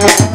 Yeah.